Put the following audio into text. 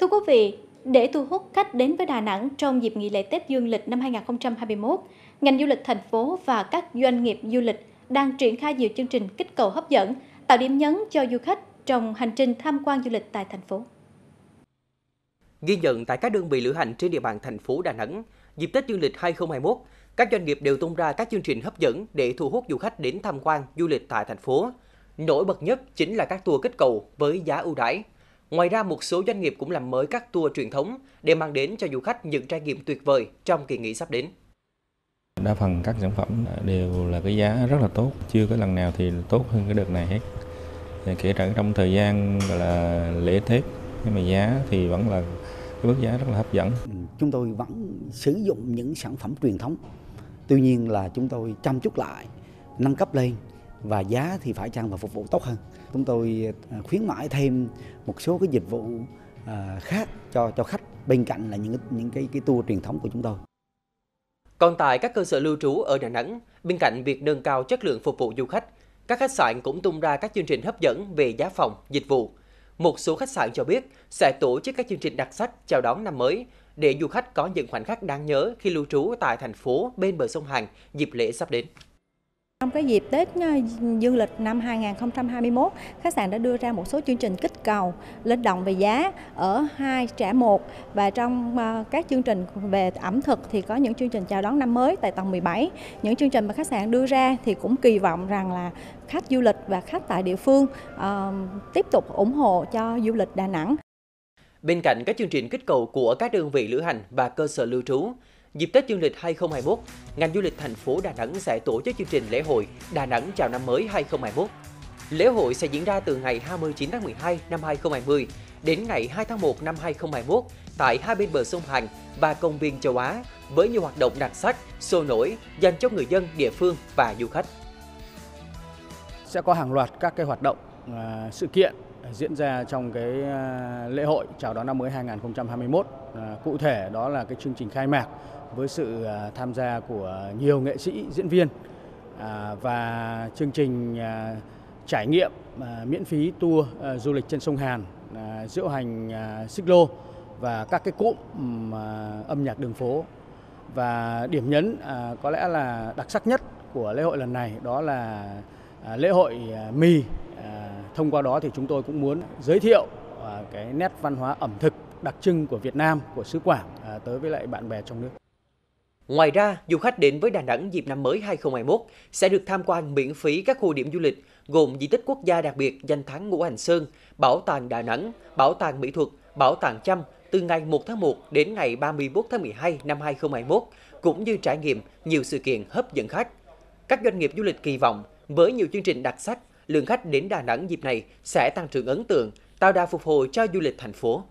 Thưa quý vị, để thu hút khách đến với Đà Nẵng trong dịp nghỉ lễ Tết Dương lịch năm 2021, ngành du lịch thành phố và các doanh nghiệp du lịch đang triển khai nhiều chương trình kích cầu hấp dẫn, tạo điểm nhấn cho du khách trong hành trình tham quan du lịch tại thành phố. Ghi nhận tại các đơn vị lữ hành trên địa bàn thành phố Đà Nẵng, dịp Tết Dương lịch 2021, các doanh nghiệp đều tung ra các chương trình hấp dẫn để thu hút du khách đến tham quan du lịch tại thành phố. Nổi bật nhất chính là các tour kích cầu với giá ưu đãi. Ngoài ra, một số doanh nghiệp cũng làm mới các tour truyền thống để mang đến cho du khách những trải nghiệm tuyệt vời trong kỳ nghỉ sắp đến. Đa phần các sản phẩm đều là cái giá rất là tốt, chưa có lần nào thì tốt hơn cái đợt này hết. Kể cả trong thời gian gọi là lễ Tết, nhưng mà giá thì vẫn là cái mức giá rất là hấp dẫn. Chúng tôi vẫn sử dụng những sản phẩm truyền thống, tuy nhiên là chúng tôi chăm chút lại, nâng cấp lên và giá thì phải chăng và phục vụ tốt hơn. Chúng tôi à, khuyến mãi thêm một số cái dịch vụ à, khác cho cho khách bên cạnh là những những cái cái tour truyền thống của chúng tôi. Còn tại các cơ sở lưu trú ở Đà Nẵng, bên cạnh việc nâng cao chất lượng phục vụ du khách, các khách sạn cũng tung ra các chương trình hấp dẫn về giá phòng, dịch vụ. Một số khách sạn cho biết sẽ tổ chức các chương trình đặc sắc chào đón năm mới để du khách có những khoảnh khắc đáng nhớ khi lưu trú tại thành phố bên bờ sông Hàn dịp lễ sắp đến. Trong cái dịp Tết ờ, dương lịch năm 2021, khách sạn đã đưa ra một số chương trình kích cầu linh động về giá ở hai trả một và trong ờ, các chương trình về ẩm thực thì có những chương trình chào đón năm mới tại tầng 17. Những chương trình mà khách sạn đưa ra thì cũng kỳ vọng rằng là khách du lịch và khách tại địa phương uh, tiếp tục ủng hộ cho du lịch Đà Nẵng. Bên cạnh các chương trình kích cầu của các đơn vị lữ hành và cơ sở lưu trú, Dịp Tết Dương lịch 2021, ngành du lịch thành phố Đà Nẵng sẽ tổ chức chương trình lễ hội Đà Nẵng chào năm mới 2021. Lễ hội sẽ diễn ra từ ngày 29 tháng 12 năm 2020 đến ngày 2 tháng 1 năm 2021 tại hai bên bờ sông Hàn và công viên châu Á với nhiều hoạt động đặc sắc, sôi nổi dành cho người dân địa phương và du khách. Sẽ có hàng loạt các cái hoạt động, À, sự kiện diễn ra trong cái à, lễ hội chào đón năm mới 2021. À, cụ thể đó là cái chương trình khai mạc với sự tham gia của nhiều nghệ sĩ, diễn viên và chương trình trải nghiệm miễn phí tour du lịch trên sông Hàn, diễu hành xích lô và các cái cụm âm nhạc đường phố. Và điểm nhấn có lẽ là đặc sắc nhất của lễ hội lần này đó là lễ hội mì. Thông qua đó thì chúng tôi cũng muốn giới thiệu à, cái nét văn hóa ẩm thực đặc trưng của Việt Nam, của xứ Quảng à, tới với lại bạn bè trong nước. Ngoài ra, du khách đến với Đà Nẵng dịp năm mới 2021 sẽ được tham quan miễn phí các khu điểm du lịch gồm di tích quốc gia đặc biệt danh thắng Ngũ Hành Sơn, Bảo tàng Đà Nẵng, Bảo tàng Mỹ thuật, Bảo tàng Chăm từ ngày 1 tháng 1 đến ngày 31 tháng 12 năm 2021, cũng như trải nghiệm nhiều sự kiện hấp dẫn khách. Các doanh nghiệp du lịch kỳ vọng với nhiều chương trình đặc sắc, lượng khách đến Đà Nẵng dịp này sẽ tăng trưởng ấn tượng, tạo đà phục hồi cho du lịch thành phố.